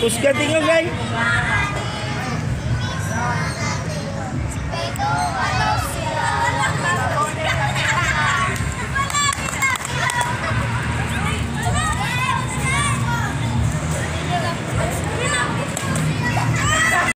कुछ कहती क्यों